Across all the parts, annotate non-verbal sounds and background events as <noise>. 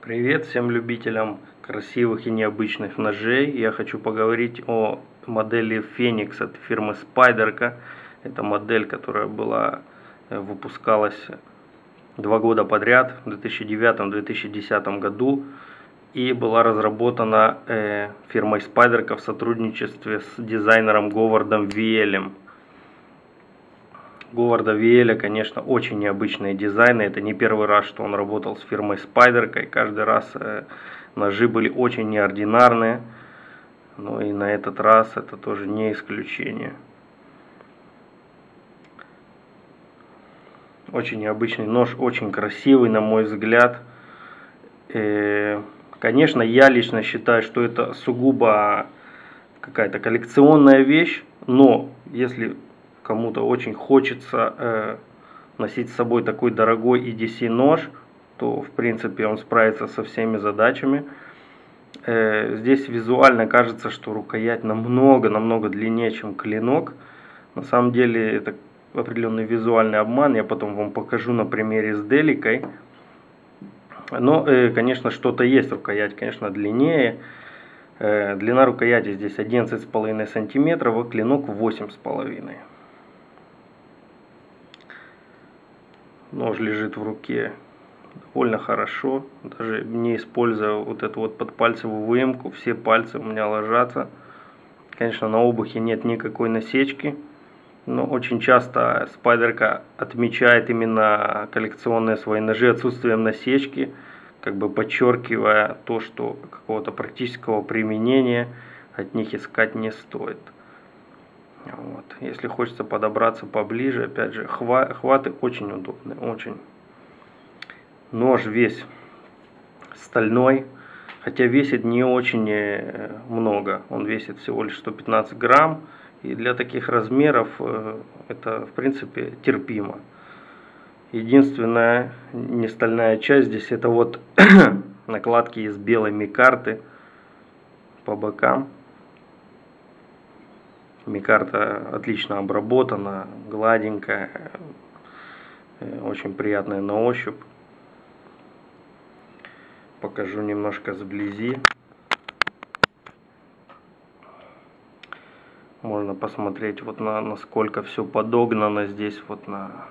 Привет всем любителям красивых и необычных ножей. Я хочу поговорить о модели Phoenix от фирмы Spyderco. Это модель, которая была, э, выпускалась два года подряд, в 2009-2010 году. И была разработана э, фирмой Spyderco в сотрудничестве с дизайнером Говардом Виелем. Говарда Виэля, конечно, очень необычные дизайны. Это не первый раз, что он работал с фирмой Спайдеркой. Каждый раз э, ножи были очень неординарные. Ну и на этот раз это тоже не исключение. Очень необычный нож, очень красивый, на мой взгляд. Э, конечно, я лично считаю, что это сугубо какая-то коллекционная вещь. Но если кому-то очень хочется э, носить с собой такой дорогой EDC нож, то в принципе он справится со всеми задачами. Э, здесь визуально кажется, что рукоять намного-намного длиннее, чем клинок. На самом деле это определенный визуальный обман, я потом вам покажу на примере с деликой. Но, э, конечно, что-то есть, рукоять, конечно, длиннее. Э, длина рукояти здесь 11,5 сантиметров, а клинок 8,5 Нож лежит в руке довольно хорошо, даже не используя вот эту вот подпальцевую выемку, все пальцы у меня ложатся. Конечно, на обухе нет никакой насечки, но очень часто спайдерка отмечает именно коллекционные свои ножи отсутствием насечки, как бы подчеркивая то, что какого-то практического применения от них искать не стоит. Вот. Если хочется подобраться поближе, опять же, хва хваты очень удобные, очень. Нож весь стальной, хотя весит не очень э, много, он весит всего лишь 115 грамм, и для таких размеров э, это, в принципе, терпимо. Единственная не стальная часть здесь, это вот <clears throat> накладки из белой микарты по бокам. Микарта отлично обработана, гладенькая, э, очень приятная на ощупь. Покажу немножко сблизи. Можно посмотреть вот на насколько все подогнано здесь вот на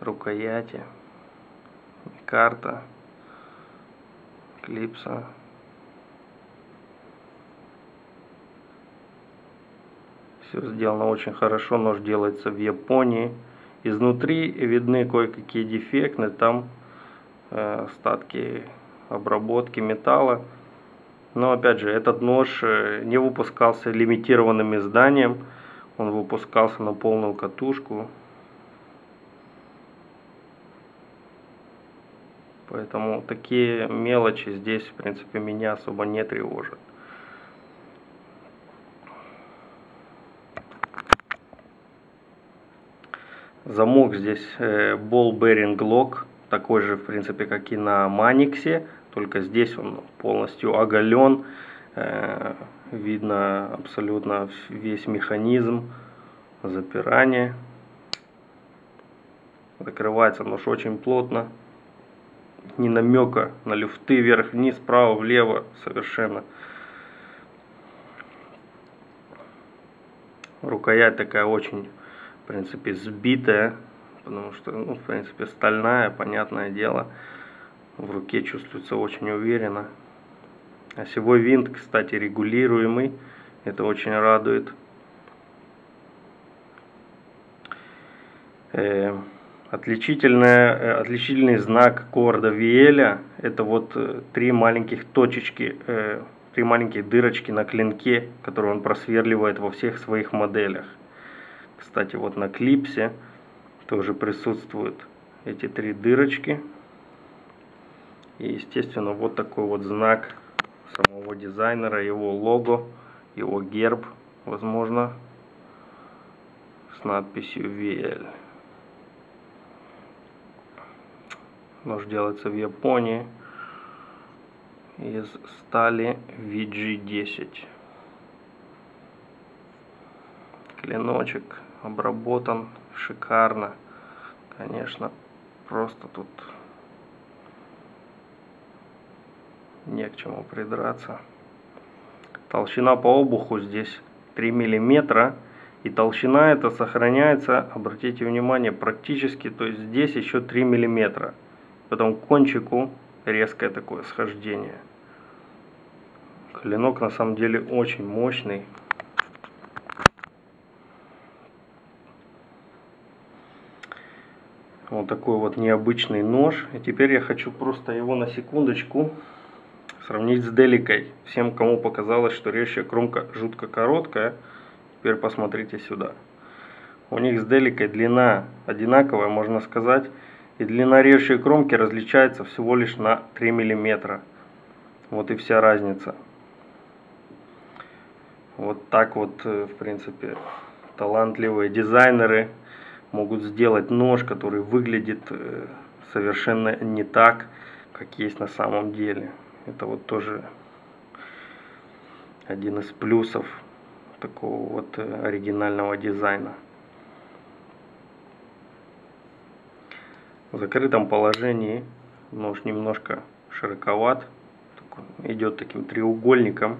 рукояти. Карта, клипса. Все сделано очень хорошо, нож делается в Японии. Изнутри видны кое-какие дефекты, там э, остатки обработки металла. Но опять же, этот нож э, не выпускался лимитированным изданием, он выпускался на полную катушку. Поэтому такие мелочи здесь, в принципе, меня особо не тревожат. Замок здесь э, Ball Bearing Lock, такой же, в принципе, как и на Маниксе, только здесь он полностью оголен. Э, видно абсолютно весь механизм запирания. Закрывается нож очень плотно. Ни намека на люфты вверх-вниз, вправо-влево совершенно. Рукоять такая очень в принципе, сбитая, потому что, ну, в принципе, стальная, понятное дело, в руке чувствуется очень уверенно. Осевой винт, кстати, регулируемый, это очень радует. Э, отличительная, э, отличительный знак Корда Виэля – это вот э, три маленьких точечки, три маленькие дырочки на клинке, которые он просверливает во всех своих моделях. Кстати, вот на клипсе тоже присутствуют эти три дырочки. И, естественно, вот такой вот знак самого дизайнера, его лого, его герб, возможно, с надписью VL. Нож делается в Японии из стали VG10. Клиночек обработан шикарно. Конечно, просто тут не к чему придраться. Толщина по обуху здесь 3 миллиметра. И толщина эта сохраняется, обратите внимание, практически, то есть здесь еще 3 миллиметра. Потом к кончику резкое такое схождение. Клинок на самом деле очень мощный. Вот такой вот необычный нож. И теперь я хочу просто его на секундочку сравнить с деликой. Всем, кому показалось, что режущая кромка жутко короткая, теперь посмотрите сюда. У них с деликой длина одинаковая, можно сказать, и длина режущей кромки различается всего лишь на 3 мм. Вот и вся разница. Вот так вот, э, в принципе, талантливые дизайнеры могут сделать нож, который выглядит э, совершенно не так, как есть на самом деле. Это вот тоже один из плюсов такого вот э, оригинального дизайна. В закрытом положении нож немножко широковат, идет таким треугольником.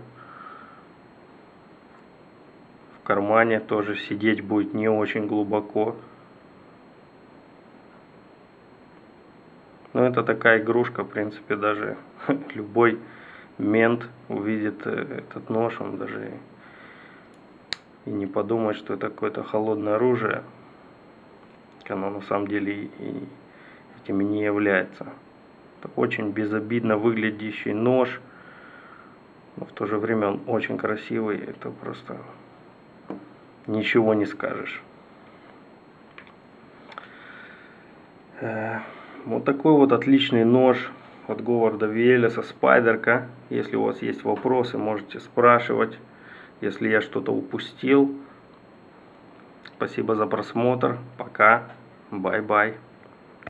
В кармане тоже сидеть будет не очень глубоко. Но это такая игрушка, в принципе, даже <laughs> любой мент увидит э, этот нож, он даже и не подумает, что это какое-то холодное оружие. Оно на самом деле и этим не является. Это очень безобидно выглядящий нож, но в то же время он очень красивый, это просто ничего не скажешь. Вот такой вот отличный нож от Говарда Велеса, Spyderco. Если у вас есть вопросы, можете спрашивать. Если я что-то упустил. Спасибо за просмотр. Пока. Bye-bye.